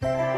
Bye.